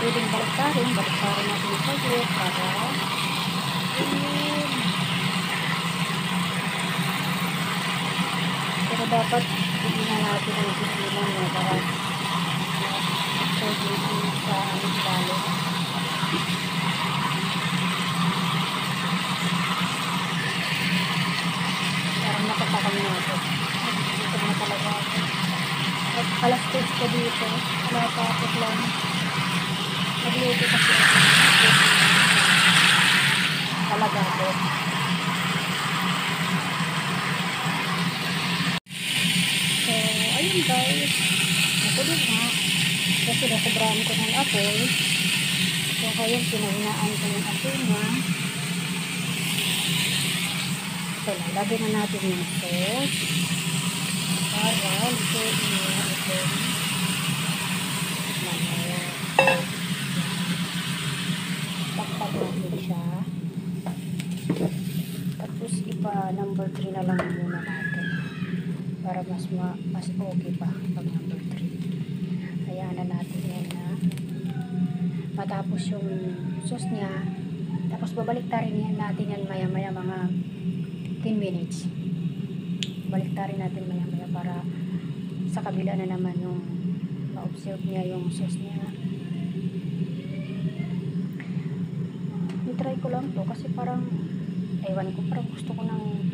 Pwedeng baliktarin, baliktarin natin saglit para Ayun. Pero dapat hindi na natin ang sisilan niya para pwede sa amin lalo. Parang nakatakam na ako. Dito na talaga ako. At alas 6 ka dito. Wala pa ako lang. Nagluto kasi ako. Talaga ako. So, ayun guys. Natulog na. Kasi nasobrahan ko ng apoy. So, kaya pinahinaan ko yung apoy niya. So, lalagyan na natin yung sauce. Para ito yung ito. Mamaya. Takpan natin siya. Tapos ipa number 3 na lang muna natin. Para mas ma mas okay pa pag number 3. Hayaan na natin yan na matapos yung sauce niya. Tapos babalik rin natin yan maya maya mga 10 minutes. Balik rin natin maya maya para sa kabila na naman yung ma-observe niya yung sauce niya. Ko lang to kasi parang ewan ko parang gusto ko ng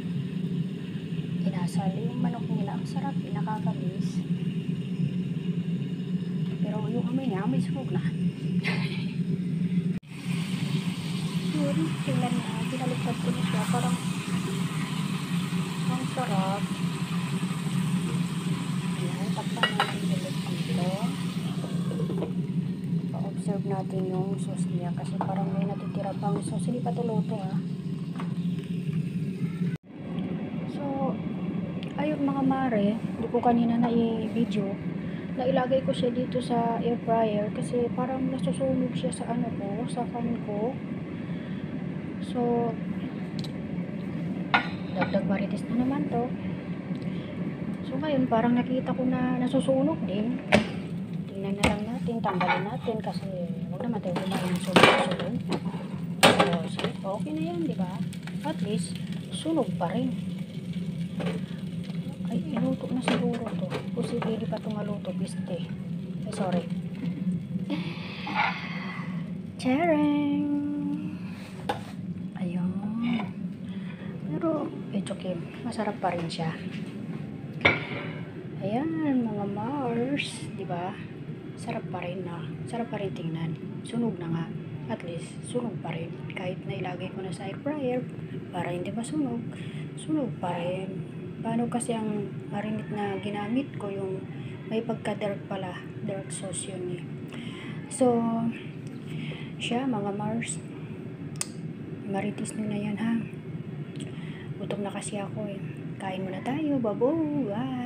inasal. Yung manok nila ang sarap eh, nakakamis pero yung amoy niya amoy smoke na yun tingnan niya binaliktad ko na siya parang ang sarap ayan takpan natin ulit dito pa-observe natin yung sauce niya kasi parang may natitira pang sauce. Hindi pa to luto ah. So, ayun mga mare, hindi ko kanina na i-video. Nailagay ko siya dito sa air fryer kasi parang nasusunog siya sa ano ko, sa fan ko. So, dagdag marites na naman to. So, ngayon parang nakita ko na nasusunog din tingnan na lang natin, tanggalin natin kasi naman tayo kumain ng sunog-sunog. So, okay na yan, di ba? At least, sunog pa rin. Ay, iluto na siguro to. Posible di pa ito maluto, piste. Ay, sorry. Charang! Ayun. Pero, it's okay. Masarap pa rin siya. Ayan, mga Mars, di ba? Sarap pa rin na. Sarap pa rin tingnan. Sunog na nga. At least, sunog pa rin. Kahit na ilagay ko na sa air fryer, para hindi masunog, sunog pa rin. Paano kasi ang marinate na ginamit ko, yung may pagka-dark pala. Dark sauce yun eh. So, siya, mga Mars, maritis nyo na yan ha. Gutom na kasi ako eh. Kain muna tayo. Babo! Bye!